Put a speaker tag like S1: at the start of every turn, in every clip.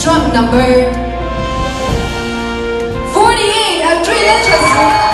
S1: Truck number 48 at 3 inches.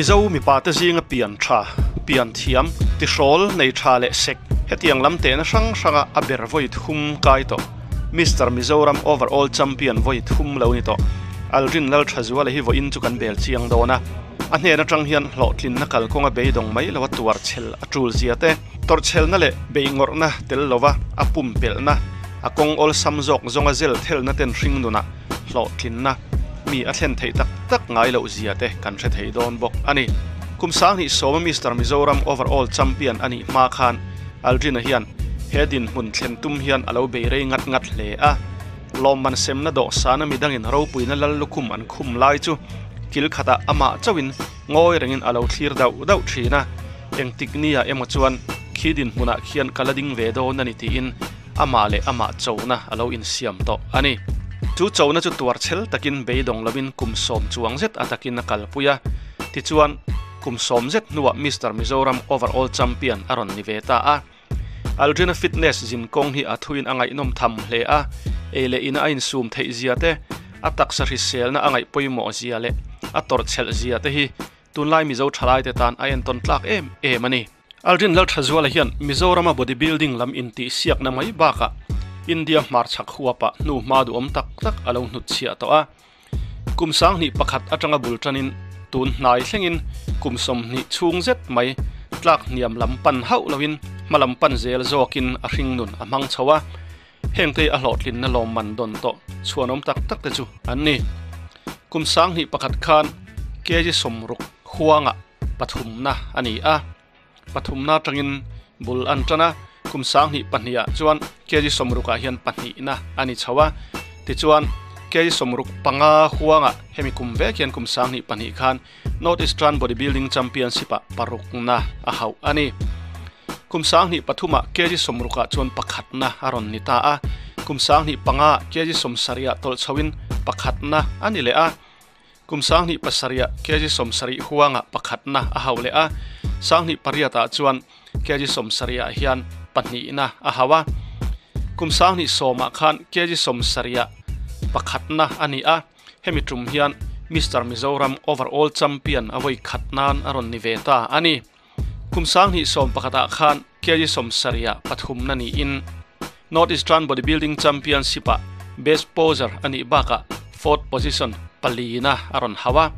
S2: Mizo mi pa te zinga pian tha, pian thiam, ti rol nei tha le sek. Hetiang lam te na sang sanga aber voit hum kai to. Mr. Mizoram overall champion voit hum lo ni to. Alrin lal thazwa le hi vo in chu kan bel chiang do na. A hne na tang hian hlo tlin na kal konga be dong mai lo tuar chel a tul zia te. Tor chel na le be ngor na, tel lova a pum pel na. A kong ol samjok zonga zel thel na ten ring nu na. Hlo tlin na mi a thlen thei tak tak ngai lo zia te kan the thei don bok ani, kum sang ni so Mr. Mizoram overall champion ani ma khan. Aldrin hian, hedin hun thlen tum hian alo be re ngat ngat le a. Lom man sem na do sana mi dangin ro puina lal lukum an khum lai chu. Kil khata ama chawin, ngoi rengin alo thlir dau dau thina eng tiknia ema chuan, khidin huna khian kalading ve do nani ti in. Ama le ama chona alo in siam to ani chu chona chu tuar chel takin be dong lovin kum som chuang zet atakin à, na kalpuya à. ti chuan kum som zet nuwa Mr. Mizoram, overall champion à, aron ni veta a Aldrina fitness jin kong hi athuin angai nom tham hle a ele ina ain sum thei zia te. Atak sa sel na angai poimo zia le ator chel zia te hi. Tunlai mizo thalai te tan ayan ton tlak em em ani Aldrin lal thazwala hian Mizoram bodybuilding lam inti siak na mai baka India mar chak huapa nu madu om tak tak alo nut chia to a. Kum sang ni pakhat atanga bultanin tun nai thlengin kum som ni chung zet mai tlak niam lam pan hau lawin malam pan zel zokin a hring nun a mang chawa heng te a hlotlin na lom man don to. Chuanom tak tak te chu an ni. Kum sang ni pakhat khan keji somruk huanga pathum na ani a. Pathum na tangin bul an tana kum sang ni pahnia chuan keji somruk a hian pahni na ani chawa. Ti chuan keji somruk panga huanga hemi kum ve kian kum sang ni pahni khan. North eastern bodybuilding championship a paruk na a hau. Ani kum sang ni pathuma keji somruka chuan pakhat na aron ni ta a kum sang ni panga keji somsaria tol chawin pakhat na ani le a kum sang ni pasaria keji somsari huanga pakhat na a hau le a sang ni pariata chuan keji somsaria hian pahni na a hawa kum sang ni soma khan keji somsaria pakhat na ani a. Hemi tum hian Mr. Mizoram overall champion avoi khatnan aron ni veta ani. Kum sang ni som pakhata khan keji som saria pathum nani in. North Eastern Bodybuilding Championship a best poser ani baka fourth position palina aron hawa.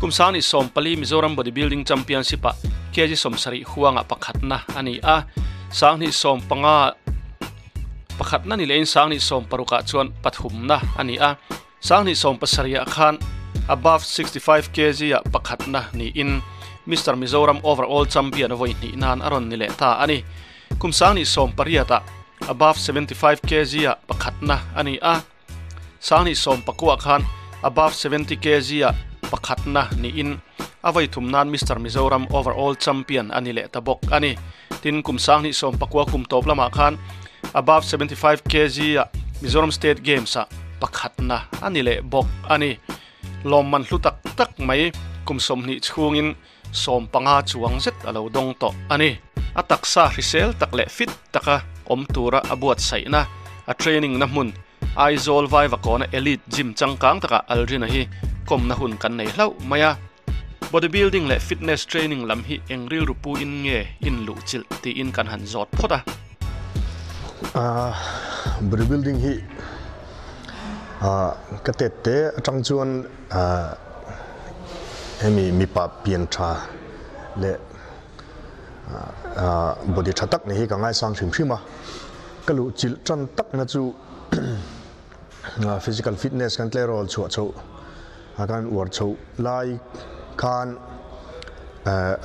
S2: Kum sang ni som pali Mizoram Bodybuilding Championship a keji som sari huanga pakhatna ani a sang ni som panga pakhatna ni lein sang ni som paruka chuan pathum na ani a. Sang ni som pasaria khan above 65 kg a pakhatna ni in. Mr. Mizoram overall champion voi ni nan aron ni le ta ani. Kum sang ni som pariata above 75 kg a pakhatna ani a. Sang ni som pakua khan above 70 kg a pakhatna ni in avai thumnan Mr. Mizoram overall champion ani le tabok ani. Tin kum sang ni som pakua kum top lama khan. Above 75 kg a Mizoram State Games a pakhat na ani le bok ani. Lom man hlu tak tak mai kum som ni chhungin som panga chuang zet alo dong to ani. Ataksa risel takle fit taka om tura abuat sai na. A training na mun aizol vai va kona elite gym changkang taka alrina hi. Kom na hun kan nei hlau maya bodybuilding le fitness training lam hi engril rupu in nge in lu chil ti in kan han zot phota
S3: a à? à, bodybuilding hi à, a ka te atang chuan a emi mi pa pian tha le a body tha tak ni hi ka ngai sang thim thima ka lu chil chan tak na chu physical fitness kan tle rol chu chu akan war chu lai kan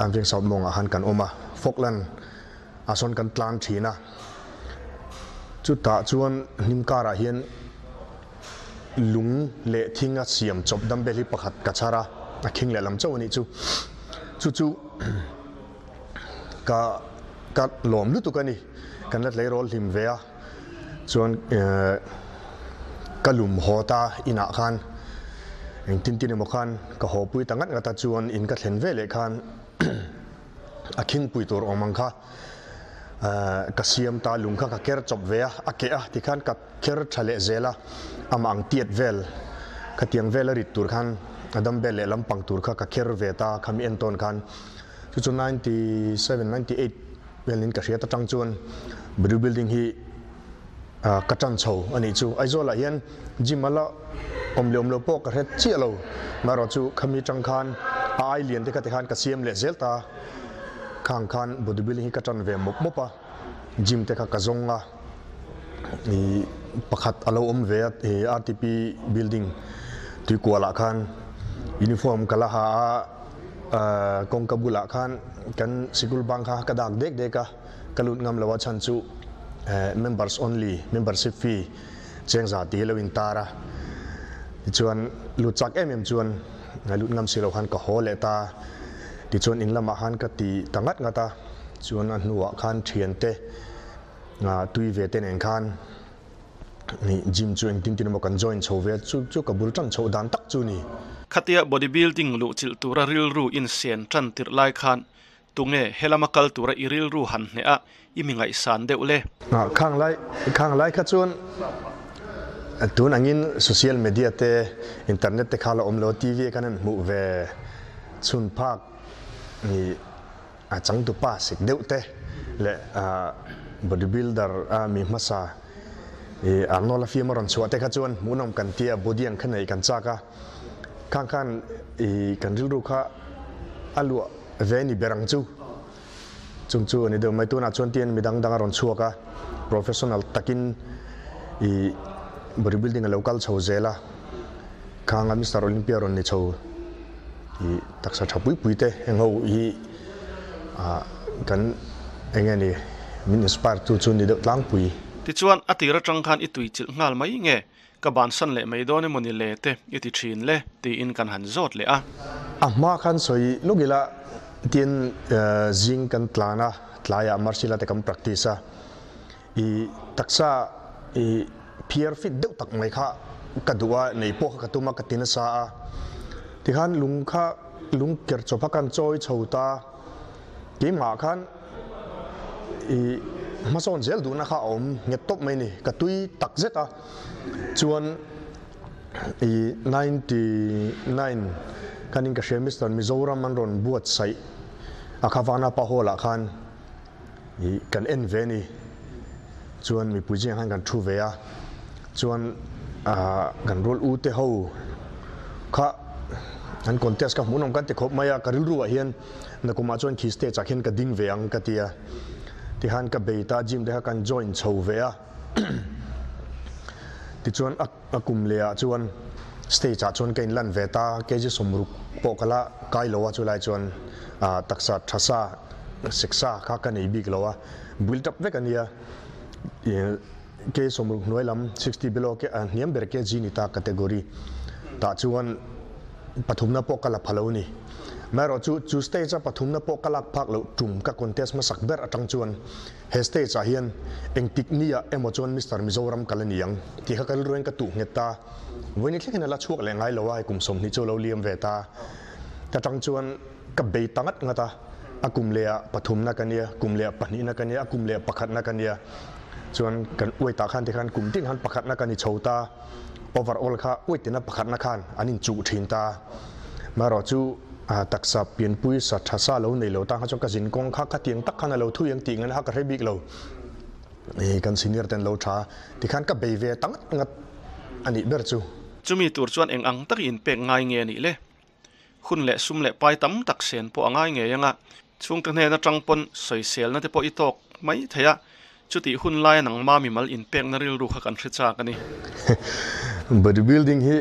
S3: an ving sau mong a han kan oma foklan ason kan tlan thina chu ta chuan nim kara hian lung le thinga siam chop dam beli pakhat kachara a khing le lam chawni chu chu chu ka ka lom lu tu kani kan lat le rol him vea chuan kalum hota ina khan anh tin tin một khan cả hồ bùi tăng ngắt ngắt ta chuan in cả thèn về lệ khan à kinh bùi tổ ông mang kha cả siam ta lùng kha cả kér chọc về à kẻ à thì khan cả kér trả lệ zela à mang tiệt về cả tiếng về là rít tour khan adam bel lệ lâm pang tour kha cả kér về ta kham yên ton khan chu chu 97 98 เวลินกระเชียตะจังจวนบรูบิลดิ้งฮี Ờ, ka tan chho ani chu aizola hian jimala om le om lo po ka het chi lo maro chu khami tang khan, ai lian te ka te khan ka siam le zelta khang khan bodybuilding hi ka tan ve mop mopa gym te ka ka zonga i pakhat alo om ve e RTP building. Tui kuala khan, uniform kala ha kong kabula khan kan sikul bang kha kadak dek deka kalut ngam lawa chan chu Eh, members only membership fee cheng za ti lo in tara. Chuan lu chak em em chuan lut ngam silo khan ka hole ta. Ti chuan in lama han ka ti tangat ngata chuan an nuwa khan thian te. Nga tui ve ten en khan. Ni gym chu eng ting tin mo kan join chho ve chu chu ka bul tan chho dan tak chu ni.
S2: Khatia bodybuilding lu chil tura ril ru in sen tran tir lai khan. Tunge helamakal tura iril ru han ne a imingai san deuh le
S3: khang lai khang lai kha chuan tun angin social media te internet te khala omlo tv kanan mu ve chun phak ni a chang tu pa sik deuh te le a bodybuilder a mi masa e arnola fi maron chua te kha chuan munom kan tia body an khanai kan chaka khang khan e kan ril ru kha alu ve ni berang chu. Chung chu ni de mai tu na chuan tien midang dang ron chuaka professional takin i bodybuilding local chho zela. Khanga mr olympia ron ni chho i taksa thapui pui te. Engho i a kan engani min inspire tu chu ni de tlang pui.
S2: Ti chuan atira tang khan i tui chil ngal mai nge. Ka ban san le mai done moni le te. I ti thin le ti in kan han zot le a.
S3: A ma khan soi lugila tin eh, zing kan tlana tlaya marshila te kam practice i taksa i peer fit deu tak mai kha kadua nei po kha katuma katina sa a. Ti khan lung kha lung ker chopa kan choi chhota ki ma khan i mason zel du na kha om nge top mai ni katui tak zeta chuan i 99 kanin ka shemistan mizoram an ron buat sai. akhawana akhavana pahola khan i kan en veni. Chuan mi pujing han kan thu ve a chuan a kan rol u te ho kha an contest ka munom kan te khop maya karil ruwa hian. Na kuma chuan khi stage akhen ka ding ve ang ka tia. Ti han ka beita gym de kan join chho ve a ti chuan akum le a chuan stage a chon kein lan ve ta ke ji somruk pokala kai lowa chulai chon a taksa thasa siksa kha ka nei big lowa. Build up vek ania ke somruk noilam 60 below ke niam ber ke ji ni ta category. Ta chuan pathumna pokala phalo ni มาเราจูจูสเตจะปฐุมนปกลักพักเราจุ่มกับคอนเทสมาสักเบอร์อัตังชวนเฮสเตจะเฮียนเองติกเนียเอ็มจวนมิสเตอร์มิโซรัมกันเลยังที่เขากันเรื่องกระตุกเงตาวันนี้แค่นั้นละช่วงแรงไงเราว่ากลุ่มสมนิจเราเลียมเวตาแต่ตังชวนกับเบตังัดเงตาอากุมเลียปฐุมนักันเนียกุมเลียปนินักันเนียอากุมเลียปขัดนักันเนียชวนกันอวยตาขันที่ขันกุมที่ขันปขัดนักันนี่โชตา overall ค่ะอวยตินะปขัดนักขันอันนี้จูทินตามาเราจู ตักสับเปลี่ยนปุ้ยสัตว์ชาซาเราในเราตั้งข้าจงกสินกองข้าขัดเตียงตักขันเราทุยังตีงันฮักเรบิกเราในกันสินเรตันเราช้าที่ขันก็ใบเวตั้งงัดอันนี้เบอร์จู
S2: จุมีตัวชวนเองอังตักอินเป็งไงเงี้ยนี่เลยคุณเละซุ่มเละไปตั้มตักเสียนพอง่าเงี้ยยังอะช่วงตั้งเนนจังปนใส่ยเซลนั่นจะปพออีตกไม่เทียจุติหุ่นไล่หนังมามีมันอินเป็งนั่นเรื่องรู้กันชิดจากันนี่
S3: บอดี้บิลดิ่งฮี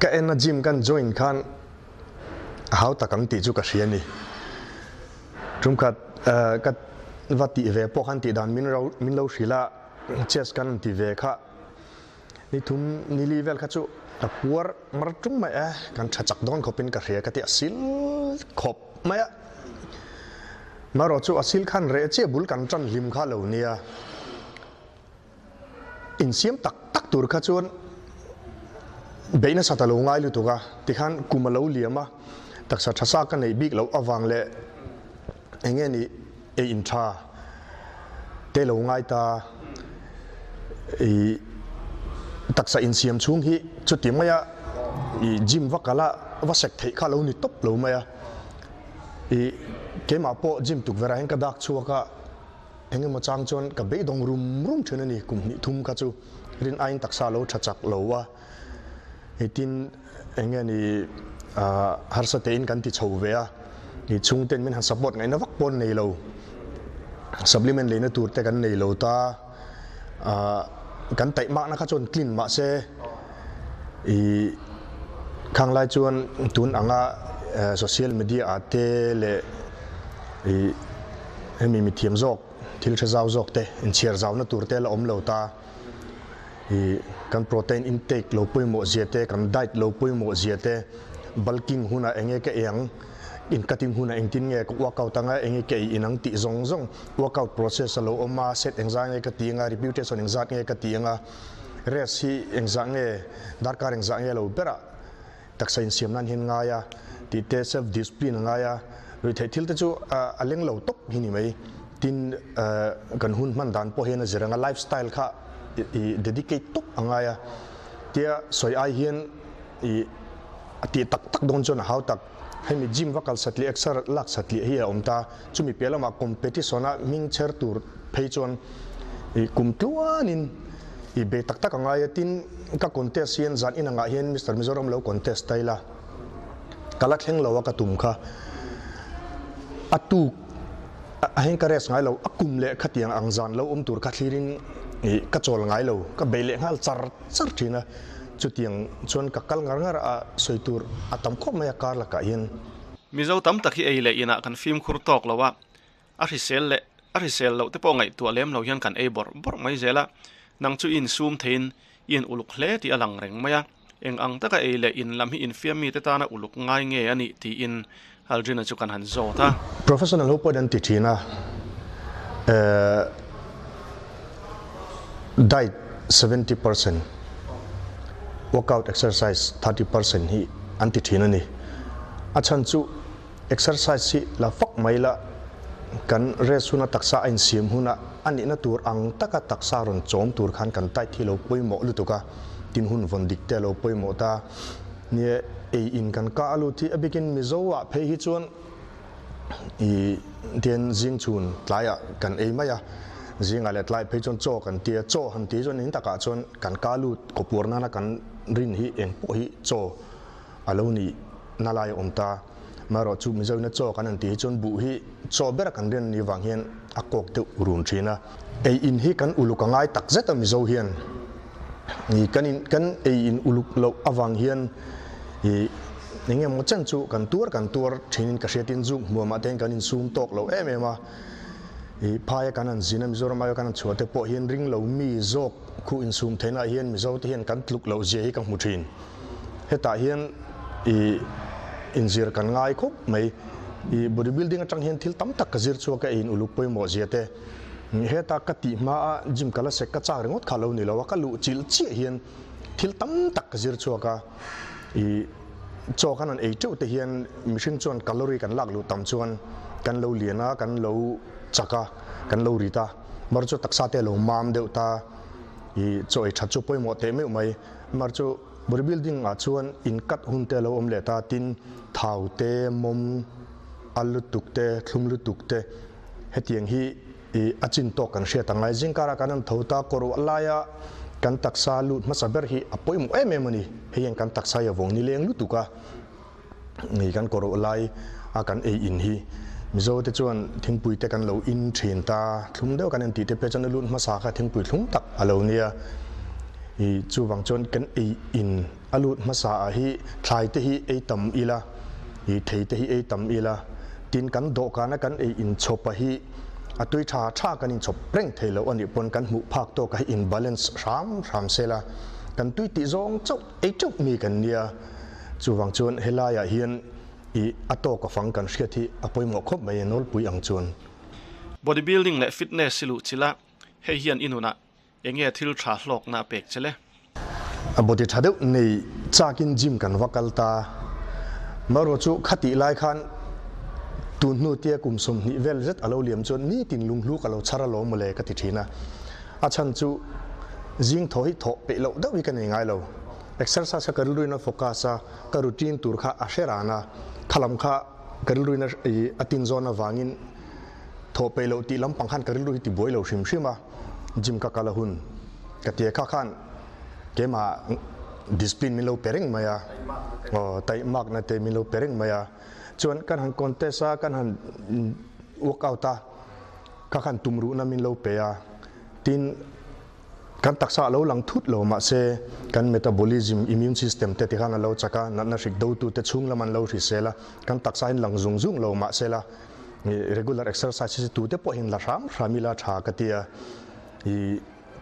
S3: ก็เอ็นจิมกันจอยน์กัน hau takang ti chu ka hrian ni tum khat ka vati ve po khan ti dan min ro min lo hrila chest kan ti ve kha ni thum ni li vel kha chu ta puar mar tum mai a kan tha chak don khopin ka hria ka ti asil khop mai a ma ro chu asil khan re che bul kan chan lim kha lo nia in siam tak tak tur kha chuan beina satalo ngai lu tuga ti khan kumalo liama taksa thasa ka nei bik lo awang le enge ni e in tha. Te lo ngai ta e taksa in siam chung hi, chuti maya, i gym wakala wasek thei kha lo ni top lo maya. I ke ma po gym tuk vera hen ka dak chuaka enge ma chang chon ka be dong rum rum thena ni kum ni thum ka chu. Rin ain taksa lo thachak lo wa. Etin enge ni har sa tein kan ti chho ve a ni chung ten min han support ngai na vak pon nei lo supplement le na tur te kan nei lo ta kan tai mak na kha chon clean ma se i khang lai chuan tun anga social media ate le i hemi mi thiam zok thil tha zau zok te in chiar zau na tur te la om lo ta i kan protein intake lo pui mo ziate kan diet lo pui mo ziate balking huna enge ke yang in cutting huna eng tin nge workout tanga enge ke inang ti zong zong. Workout process lo oma, set engza nge ka tinga reputation engza nge ka ti rest hi engza nge, darkar engza nge lo bera. Taksa in siam nan hin nga ya. Ti te self discipline nga ya. Rồi thấy thiếu tới chú à leng lầu tốc hi ni mấy tin gần hun man dan po hiền là nga lifestyle kha dedicate tốc angaya tia soi ai hian i ati tak tak don chon how tak. Hay mi gym vakal satli exer lak satli hi om ta chumi pelama competition a ming cher tur phei chon. E kum tluanin i be tak tak anga ya tin ka contest hian zan in anga hian Mr Mizoram lo contest taila kala thleng lo ka tum kha. Atu, a hen ka res ngai lo akum le khatiang ang zan lo um tur ka thlirin ka chol ngai lo, ka bele ngal char char thina chu tiang chuan ka kal ngar ngar a soitur atam kho maya kar la ka yin.
S2: Mizo tam takhi ei le ina kan film khur tok lawa a ri sel le a ri sel lo te po ngai tu lem lo hian kan ei bor bor mai zela. Nang chu in zoom thein in uluk hle ti alang reng maya. Eng ang taka ei le in lam hi in fiam mi te ta na uluk ngai nge ani ti in. Aldrina chu kan han zo ta.
S3: Professional ho podan ti thina eh diet 70% workout exercise 30% hi anti thina ni. Achan chu exercise si la fak mai la kan resuna taksa ain siam huna, ani na tur ang taka taksa ron chom tur khan kan tai thilo poimo lutuka tin hun von dikte lo poimo ta. Ni e in kan ka alu thi abikin mizowa phe hi chuan. I den jing chun tlaya kan e maya jing ale tlai phe chon cho kan tia cho han ti chon in taka chon kan ka lu kopurna na kan rin hi eng po hi cho alo ni nalai omta maro chu mi na cho kan an ti chon bu hi cho ber kan ren ni wang hian akok te urun thina. E in hi kan ulu ka ngai tak zeta mi zo hian. Ni kan in kan e in uluk lo awang hian. I ninge mo chan chu kan tur kan tur thinin ka hretin zu mu ma ten kan in sum tok lo em em a i phai kan an zinam zoram ayo kan chuate po hian ring, lo, mi zok khu, in, sum thena hian mi zo te hian kan tluk lo je hi kan mu thin heta hian i injir kan ngai khop mai i bodybuilding atang hian thil tam tak kazir chu ka in uluk poi mo ziate he ta ka ti ma a gym kala se ka char ngot khalo ni lo ka lu chil chi hian thil tam tak kazir chu ka i cho kan an ei chu te hian mission chuan calorie kan lak lu tam chuan kan lo liana kan lo chaka kan lo rita mar chu taksa te lo mam deuh ta i cho ai that chu poi mo te me mai mar chu bodybuilding a chuan in kat hun te lo om le ta tin thau te mom alu tuk te thlum lu tuk te hetiang hi i achin to kan hria tangai jingkara kanan thota koru alaya kan taksa lu ma saber hi apoi mo em em ni hian kan taksa ya wong ni leng lu tuka ni kan koru alai a kan e in hi mizo te chuan thingpui te kan lo in thin ta. Thlum deuh kan an ti te pe chan lu ma sa kha thingpui thlum tak alo nia i chu wang chon kan e in. Alut ma sa hi thlai te hi e tam ila i thei te hi e tam ila tin kan do kana kan e in chopa à hi. À, Atui tha tha kan in chop preng thelo ani pon kan mu phak to ka in balance ram ram sela kan tui ti zong chok e chok mi kan nia chu wang chon helaya à hian อีอัตโตก็ฟังกันเสียที่อภัยหมอกคบไม่นอลปุยอังชวน
S2: บอดี้บิลลิ่งและฟิตเนสสิลุจิละเฮียนอินุนะเองเงทิลทราหลอกนาเปกเชล
S3: อบดี้ทัดในจากินจิมกันวักลตามารู้จุขัดอีไลคันตุนนูเตียกุมสมนิเวลเซตอาราเหลียมจนนี่ตินลุงลูกอาราชาระลมเลยกติทีนะอาชันจูยิงทอยทอเปเราได้วิกันยังไงเรา exercise ka ru na focus ka routine tur kha asherana khalam kha ka ru e, na atin zona wangin tho pelo ti lam pang khan ka ru ti boilo shim shima jim ka kala hun ka tia kha khan ke ma mm, discipline milo pereng maya o, tai mak na te milo pereng maya chuan kan han contest a kan han workout mm, a ka khan tumru na min lo pe a tin kan taksa lo lang thut lo ma se. Kan metabolism, immune system te ti khana lo chaka, na na rik do tu te chung laman lo ri sela kan taksa in lang zung zung lo ma sela regular exercise tu te po hin la ram ramila tha ka tia i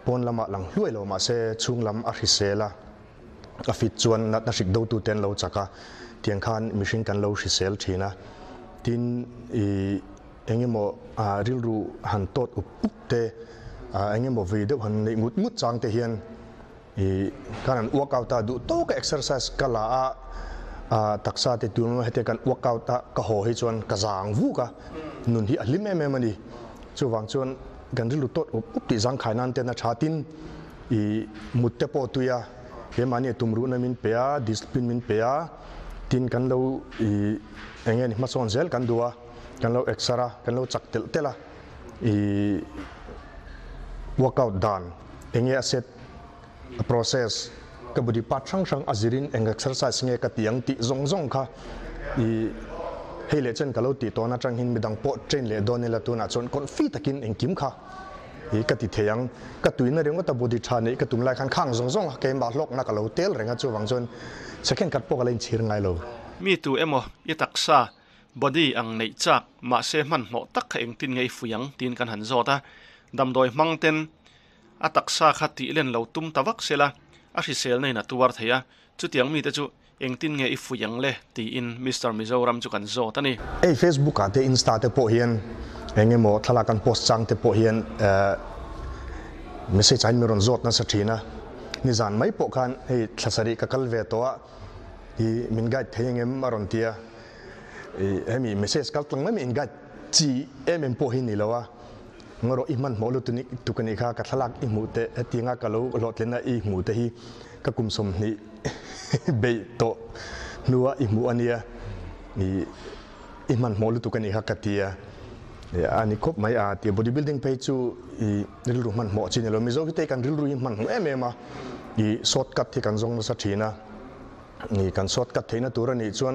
S3: pon lama lang hluai lo ma se, chung lam a ri sela a fit chuan na na rik do tu ten lo chaka. Tiang khan, machine kan lo ri sel thina tin i engemaw a rilru han tot upuk te à anh em bảo vì đức hoàn này ngút ngút trang thể hiện. Thì các anh workout ta đủ tốt cái exercise, cả là à đặc sa thì tụi nó hết cái workout ta, cả hồ hết chuẩn cả giang vũ cả. Nun hi alim à, em em đi. Cho vàng chuẩn gần như tốt. Ốp ốp thì giang khai nan tên là cha tin. Thì một tiếp bộ tụi à. Cái mà này tụm ru mình pea à, discipline mình pea à. tin kan thì anh em ma son zel kan dua kan lo exara kan lo chak tel tela thì workout done. Engi set process. Ka budi pat sang sang azirin eng exercise nge ka tiang ti zong zong kha i hei le chen kalo ti to na chang hin midang po train le don la tuna chon kon fi takin eng kim kha i ka ti theyang, ka tuina rengo ta body tha nei ka tumlai khan khang zong zong ke ma lok na kalo tel renga chu wang chon. Second kat po ka chir ngai lo.
S2: Mi tu emo, i taksa body ang nei chak, ma se man mo tak kha eng tin ngei fuyang, tin kan han zo ta. Doi mang ten a taksa kha ti len lo tum tawak sela a hri sel nei na tuar theya chu tiang mi te chu eng tin nge i fuyang le ti in mr mizoram chu kan zota ni
S3: ei facebook ate insta te po hian enge mo thala kan post chang te po hian message ain meron zot na sa thina ni zan mai po khan hei thlasari ka kal ve to a i min guide theng em maron tia e emi message kal tlang mai in guide chi em em po hin ni lawa งรออิมันหมอลุตุนิทุกันิกากัทลักอิมูเตตีงากะโลลอดเลนะอิมูเตฮีกะกุมสมนีเบโตนัวอิมูอันเนียมีอิมันหมอลุตุกันิกากะเตียอันนี้ครบไม่อาเตีบอดี้บิลดิ้งไปจจูอีริลรูมันหมอจินเอลมิโซกิเตกันริลรูมันเอเมมาอีสอดกัดที่กันองมาสักทีนะนี่กันสอดกัดที่นะตัวนี่ชวน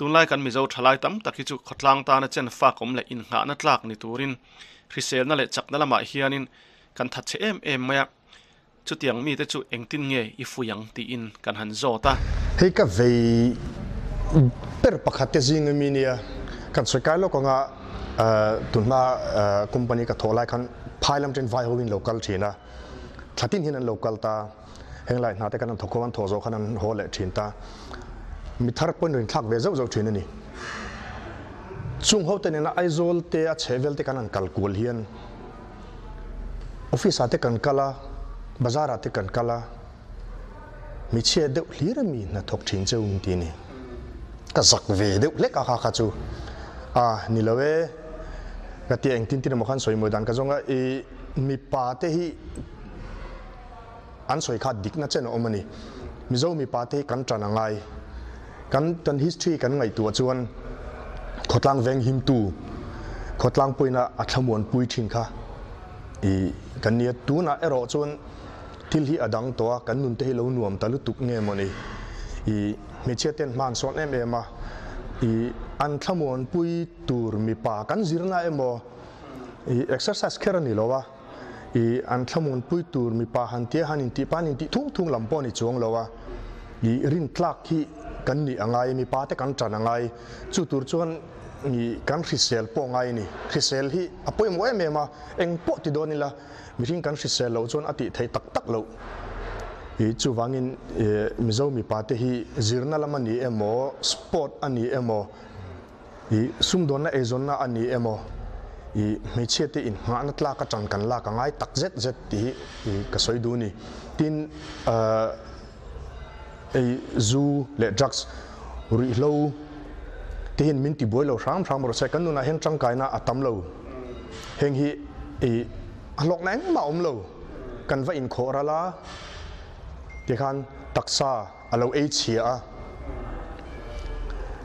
S2: tun lai kan mi zo thalai tam tak hi chu khotlang ta na chen fa kom le in nga na tlak ni turin. Risel na le chak na lama hianin kan tha che em em maya. Chu tiang mi te chu engtin nge i fu yang ti in kan han zo ta.
S3: Hei ka ve per pakhat te zing mi nia kan soi kai lo ko nga tun ma company ka tholai khan phailam ten vai hoin local thina thatin hinan local ta. Heng lai na te kan thokowan thozo khanan hole thin ta mi thar pon rin thak ve zo zo thin ani. Chung ho ten na aizol te a chevel te kanan kalkul hian. Office ate kan kala, bazar ate kan kala. Mi che de hlira mi na thok thin che cheu ti ni. Ka zak ve de le ka kha kha chu. A, ni lawe ka ti eng tin tin mo khan soi mo dan ka zonga e mi pa te hi an soi kha dik na chen omani mi zo mi pa te kan tran ngai kan kan history kan ngai tu chuan, khotlang veng him tu, khotlang puina a thamuan pui thin kha. I, kan nia tu na ero chuan til hi adang to kan nun te hi lo nuam talu tuk nge moni i. Me che ten man son em em a. I, an thamuan pui tur mi pa kan zirna emo i, exercise kera ni lowa i, an thamun pui tur mi pa han te han in ti pan in ti, thung thung lam pon ni chuang lowa i, rin tlak hi kan ni angai, mi pa te kan tran angai. Chu tur chuan ni kan hrisel po ngai ni. Hrisel hi apoi mo em ma eng po ti do ni la. Mi ring kan hrisel lo chuan ati thei tak tak lo. I chu wangin e, mi zo mi pa te hi zirna lama ni emo sport ani emo i sum don na ezon na ani emo i me che te in nga na tla ka chan kan la ka ngai, tak zet zet ti i ka soi du ni. Tin ai zu le drugs ri lo te hin min ti boi lo ram ram ro second nu na hen chang kai na atam lo heng hi e alok nang ma om lo kan va in khora la ti khan taksa alo à, e chia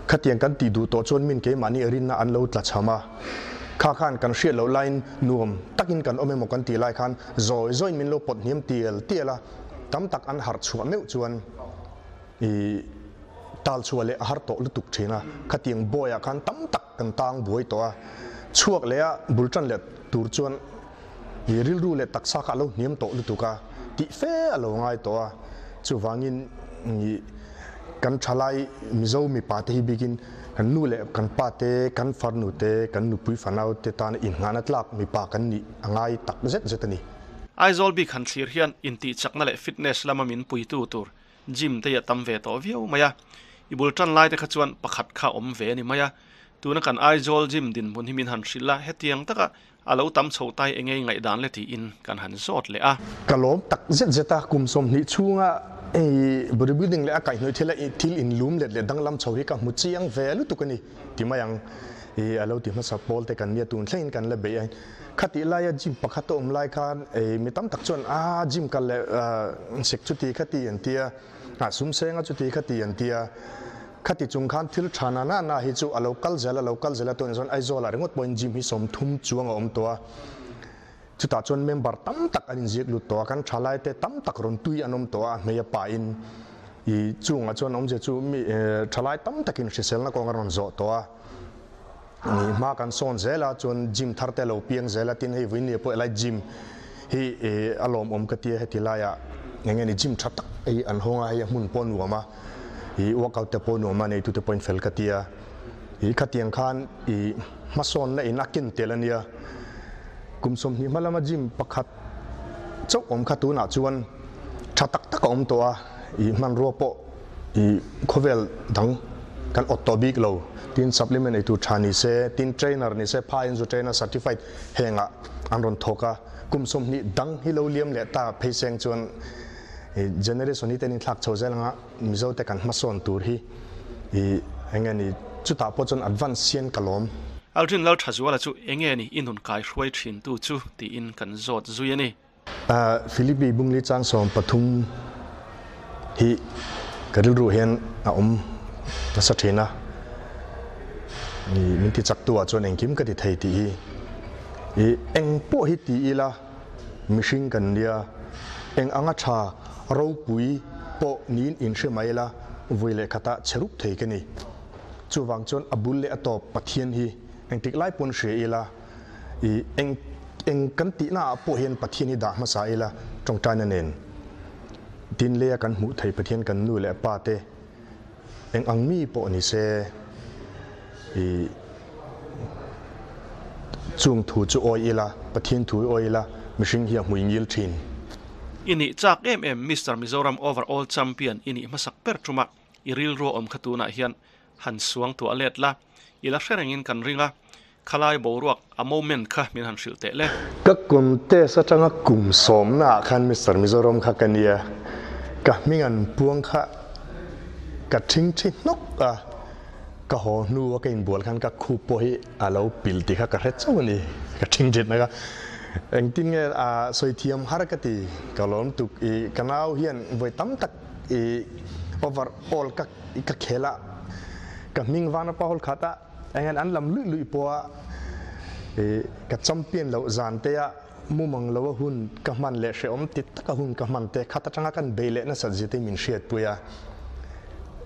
S3: khatiang kan ti du to chon min ke mani rin na an lo tla chama kha khan kan hriat lo line nuam takin kan ome mo kan ti lai khan. Zoi zoi min lo pot niam tiel tiela tam tak an har chua meu chuan i tal chua le har to lu tuk thina khatiang boya khan tam tak kan tang boi to a chuak le a bulchan le tur chuan i ril ru le taksa ka lo niam to lu tuka ti fe alo ngai to a chu wangin i kan thalai mizo mi pa te hi bigin kan nu le kan pa te kan far nu te kan nu pui fanau te tan in ngana tlap mi pa kan ni angai tak zet zet ni
S2: aizol bi khan thlir hian in ti chakna le fitness lamamin pui tu tur. Gym te ya tam ve to viau maya ibul tan lai te khachuan pakhat kha om ve ni maya tuna kan aizol gym din bun himin han hrilla hetiang taka alo tam chho tai engei ngai dan le ti in kan han zot le a
S3: kalom tak zet zeta kum som ni chunga e bodybuilding le akai noi thela i thil in lum le le danglam chho hi ka mu chiang ve lu tukani timayang e alo ti ma sapol te kan mia tun thlain kan le be ai khati la ya gym pakhat om lai khan e mi tam tak chon a gym kal le sek chuti khati an tia nga sumse nga chu ti kha ti an tia khati chung khan thil thana na na hi chu a local zela local zela ton zon ai zola rengot point gym hi som thum chuang om toa chu ta chon member tam tak an jek lu to kan thalai te tam tak ron tui anom to toa meya pa in i chunga chon om je chu mi thalai tam takin sel na kongar ron zo to a ni ma kan son zela chon gym thar te lo piang zela tin hei win ne po lai gym hi alom om katia hetilaya เงี้ยนี่จิมชัดไออันหงายมุนปนหัวมาอีวัาเอาจะปนหัวมาในทุกปนเฟลกตียอีขัดยังขันอีมาสอนในนักกินเตลันเนียกุมสมนี่มาละมาจิมปักขัดเจ้าอมขัดตัวหนาชวนชัดตักตักอมตัวอีมันรัวปออีโคเวลดังกันออโตบิกเราทีนสับลิเมนไอทุกชานิเซทีนเทรนเนอร์นิเซพายน์จูเทรนเนอร์สัติฟายเฮงอะอันรอนทกะกุมสมนี่ดังฮิโลเลียมเลต้าเพย์เซงชวน generation ni tenin thak chho zelanga mizo te kan mason tur hi i enga ni chuta po chon advance sian kalom
S2: alrin lo thazu la chu enge ni. inun kai hruai thin tu chu ti in kan zot zui ani
S3: a philippi bungli chang som pathum hi karil ru hian a om ta sa thena ni min ti chak tu a chon engkim ka ti thei ti hi i eng po hi ti ila mishing kan lia eng anga tha เราปุ๋ยโปนีนอินเชื่อไหมล่ะวิเลคตาเชรุปเทกันนี่จู่วังจนอบุลเลอตอบปะเทียนฮีเองติดไล่ปนเสียละอีเองเองกันตีน่าปเห็นปะเทียนฮีด่ามาสายละจงใจนั่นเองดินเลียกันหูไทยปะเทียนกันนู่นแหละป้าเตเองอังมีโปนี่เซอีจุงถูจูโอยละปะเทียนถูโอยละมิชิงเฮียหุยยิลชิน
S2: ini chak em em Mr Mizoram overall champion ini masak per truma iril ro om khatuna hian han suang tu alet la ila sherengin kan ringa khalai boruak a moment kha min han shil te le
S3: ka kum te sa changa kum som na khan Mr Mizoram kha kania ka mingan puang kha ka thing thi nok a ka ho nu wa ka in bol khan ka khu po hi alo pil ti kha ka re chaw ni ka thing dit na ka anh tin nghe à soi thiam harakati ka ti ka tuk, i, kanau hian, voi tam tak, i, over all các i ka khela. Ka ming wana pa hol khata anh an lam lui lui po a e ka champion lo zan te mu mang lo hun, ka man le she om tit ka hun ka man te, khata changa kan bele na sa jite min shiat puya.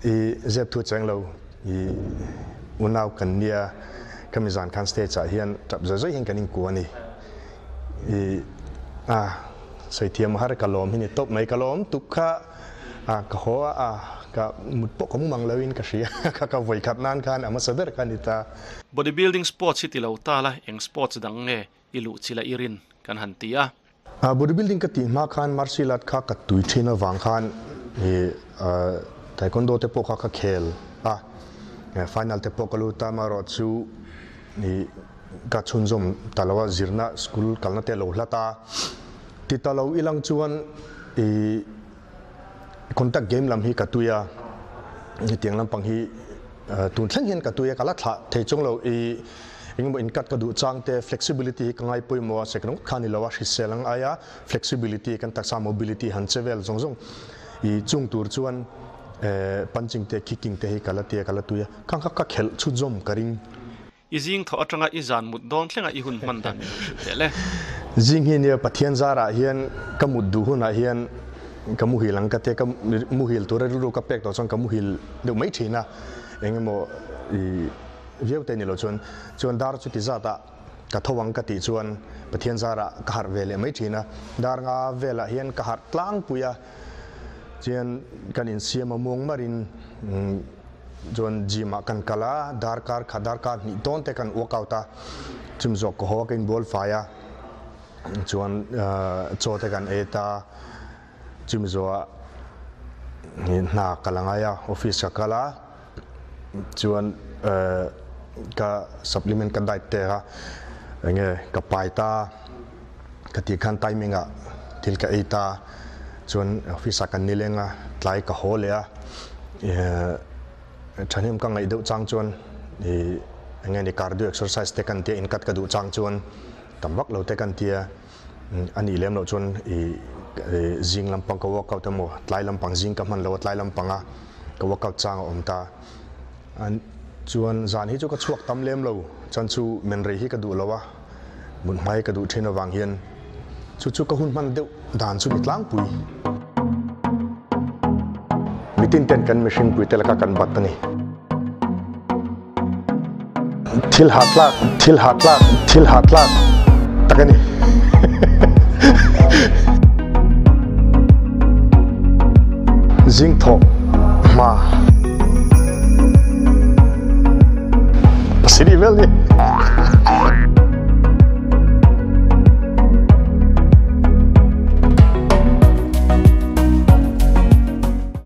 S3: I, zep thu chang lo, i, unau kan nia kamizan kan stage cha hian, tap zoi hian kanin kuani. I a soi thiam har kalom hini top mai kalom tukha a ka ho a ka mut po kamu mang lawin ka sia ka ka voi khat nan kan ama saber kan ita
S2: bodybuilding sports hiti lo ta la eng sports dang nge ilu chila irin kan han tia
S3: a bodybuilding ka ti ma khan martial art kha ka tui thina wang khan e taekwondo te po kha ka khel a final te po kalu ta ma ro chu ni ka chun zom talawa zirna school kalna te lohla ta ti talaw ilang chuan e contact game lam hi katuya. Ni tiang lam pang hi ah, tun thlang hian katuya kala tha the chong lo e ingbo in kat ka du chang te flexibility ka ngai poi mo se khani lawa shi selang aya. Flexibility kan taksa mobility han chevel zong zong. E chung tur chuan eh, punching te kicking te hi kala te kala tuya. Kang ka khel chu zom karing
S2: izing tho atanga izan mut don thlenga i hun man dan. Tele.
S3: Jing hi ne pathian zara hian kamut du huna hian, kamu hilang ka te kamu hil tore ru ka pek to chang kamu hil de mai thina engemo i vieu te ni lo chon chon dar chu ti zata ka thowang ka ti chuan, pathian zara ka har vele mai thina dar nga vela hian ka har tlang puya. Chen kan in siam among marin mm, chuan jima kan kala dar kar khadar kar ni ton te kan workouta chum zok ko ho kan bol faya chuan cho te kan eta chum zo na kalangaya office ka kala. Chuan ka supplement ka diet te ha. Nge ka paita ka ti khan timing a til ka eta chuan office kan nilenga tlai ka hole a thanim ka ngai deuh chang chuan i nge đi cardio exercise te kan tia, in kat ka du chang chuan tambak lo te kan tia ani lem lo chuan i zing lampang ka workout mo tlai lampang zing ka man lo tlai lampanga ka workout chang om ta. An chuan zan hi chu ka chuak tam lem lo chan chu men rei hi ka du lowa mun mai ka du thena wang hian chu chu ka hun man deuh dan chu mitlang pui mitin pui tintenkan mesin kui telakakan batani. Til hatla, til hatla, til hatla, takani. Zing thok ma. Siri vel ni.